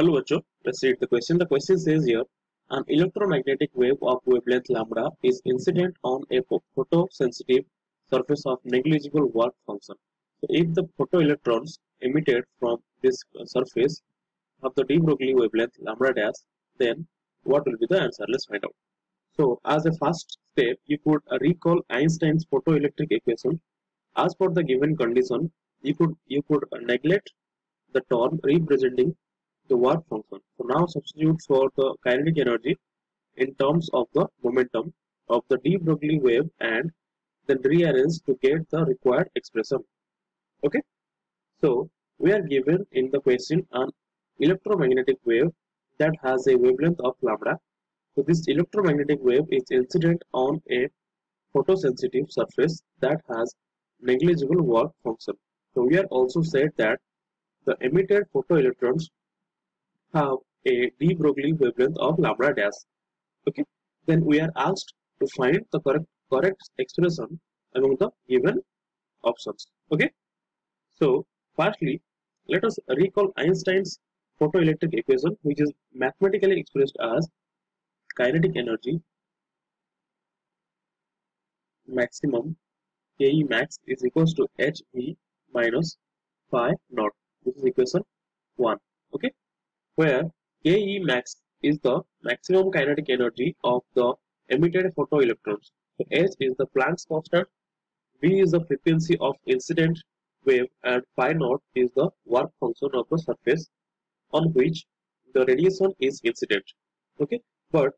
Hello, Bacho. Let's read the question. The question says here, an electromagnetic wave of wavelength lambda is incident on a photosensitive surface of negligible work function. So, if the photoelectrons emitted from this uh, surface have the de Broglie wavelength lambda dash, then what will be the answer? Let's find out. So, as a first step, you could uh, recall Einstein's photoelectric equation. As per the given condition, you could you could uh, neglect the term representing the work function. So now substitute for the kinetic energy in terms of the momentum of the de Broglie wave and then rearrange to get the required expression. Okay. So we are given in the question an electromagnetic wave that has a wavelength of lambda. So this electromagnetic wave is incident on a photosensitive surface that has negligible work function. So we are also said that the emitted photoelectrons have a de Broglie wavelength of lambda dash. Okay, then we are asked to find the correct correct expression among the given options. Okay, so firstly, let us recall Einstein's photoelectric equation, which is mathematically expressed as kinetic energy maximum Ke max is equals to hv minus phi naught. This is equation 1. Okay where Ke max is the maximum kinetic energy of the emitted photoelectrons. So H is the Planck's constant, V is the frequency of incident wave and phi naught is the work function of the surface on which the radiation is incident. Okay, but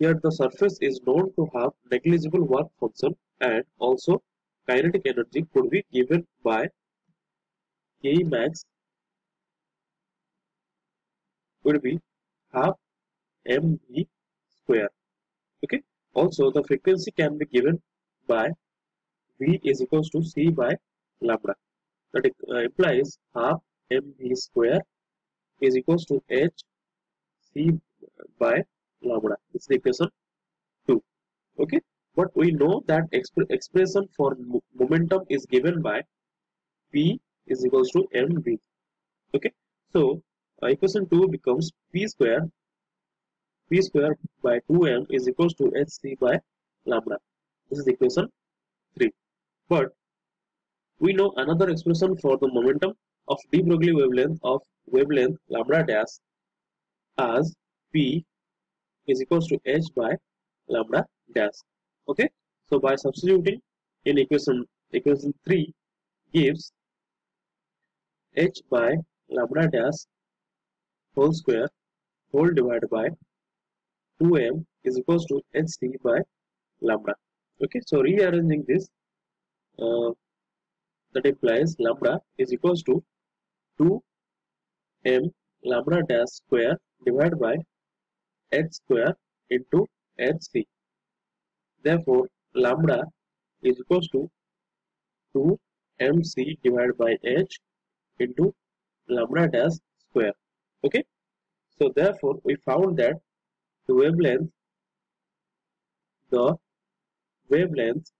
here the surface is known to have negligible work function and also kinetic energy could be given by Ke max would be half mv square. Okay? Also the frequency can be given by v is equals to c by lambda. That uh, implies half mv square is equals to h c by lambda. This is the equation 2 okay? But we know that exp expression for momentum is given by p is equals to mv. Okay? So uh, equation 2 becomes p square p square by 2m is equals to hc by lambda. This is equation 3 but we know another expression for the momentum of de Broglie wavelength of wavelength lambda dash as p is equals to h by lambda dash. Okay? So by substituting in equation equation 3 gives h by lambda dash whole square whole divided by 2m is equals to hc by lambda. Okay so rearranging this uh, that implies lambda is equals to 2m lambda dash square divided by h square into hc therefore lambda is equals to 2 mc divided by h into lambda dash square okay? So therefore we found that the wavelength the wavelength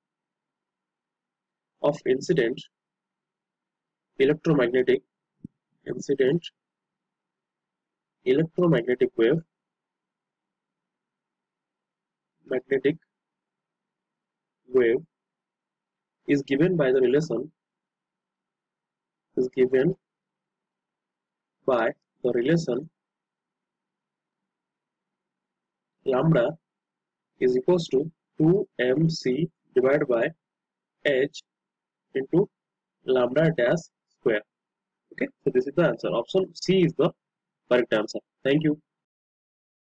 of incident electromagnetic incident electromagnetic wave magnetic wave is given by the relation is given by the relation lambda is equals to 2mc divided by h into lambda dash square. Okay so this is the answer. Option c is the correct answer. Thank you